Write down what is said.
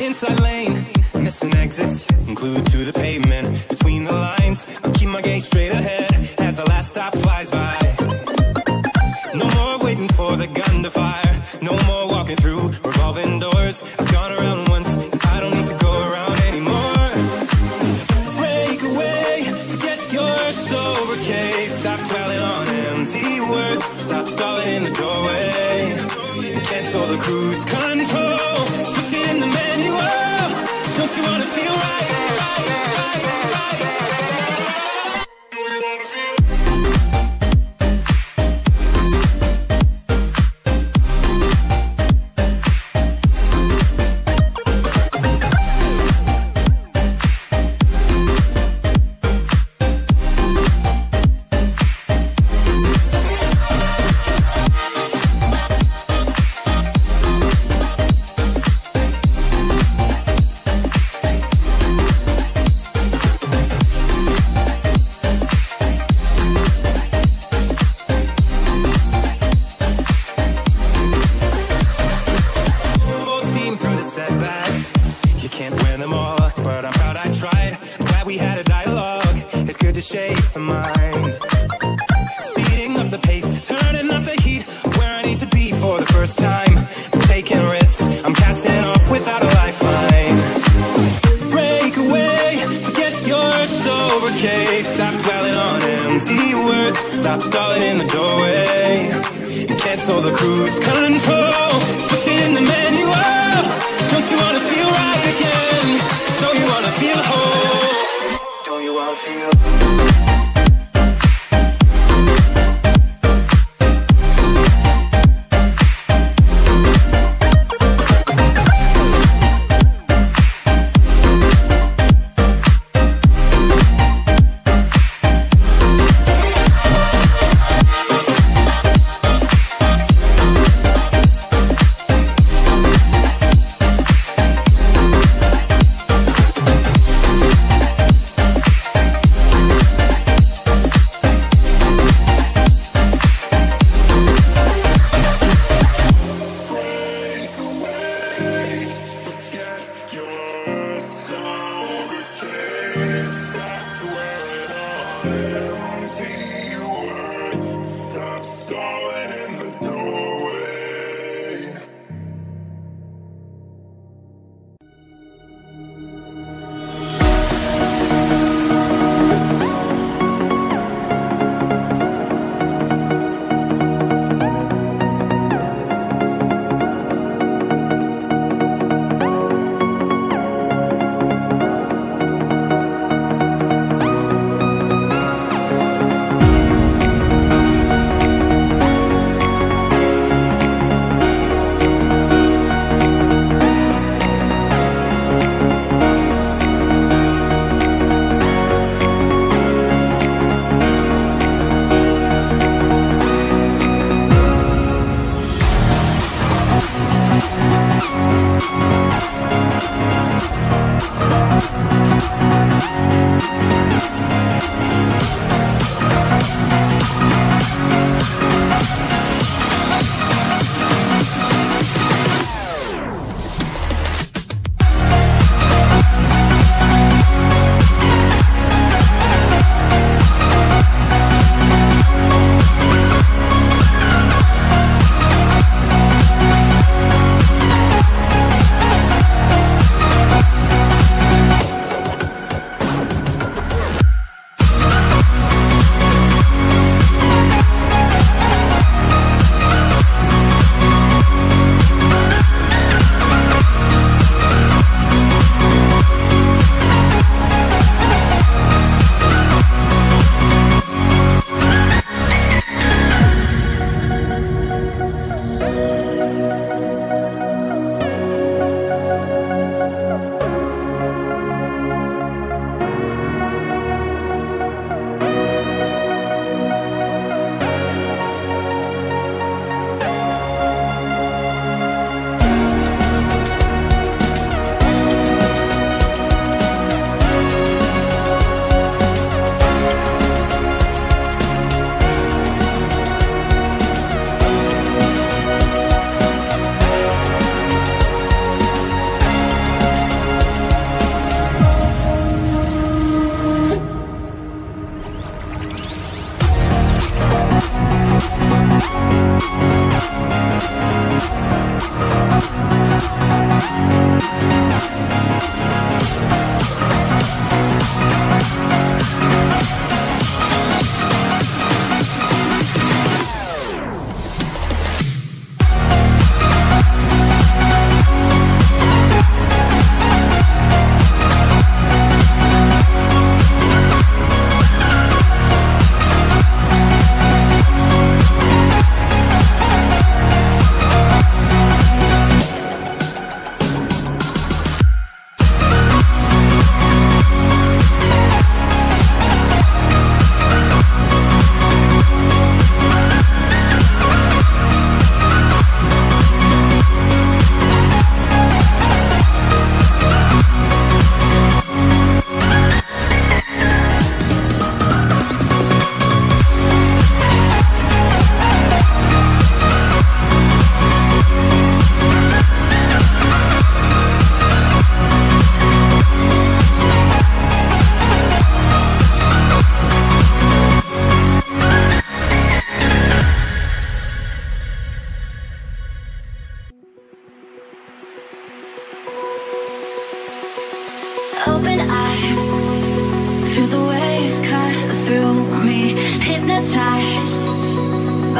Inside lane, missing exits, glued to the pavement. Between the lines, I keep my gaze straight Stop on empty words. Stop stalling in the doorway. Cancel the cruise control. Switch it in the manual. Don't you wanna feel right? right, right, right, You can't them all, but I'm proud I tried. Glad we had a dialogue. It's good to shake the mind. Sober case. Stop dwelling on empty words. Stop stalling in the doorway. And cancel the cruise control. Switch it in the manual. Oh. Don't you wanna feel right again? Don't you wanna feel whole? Don't you wanna feel?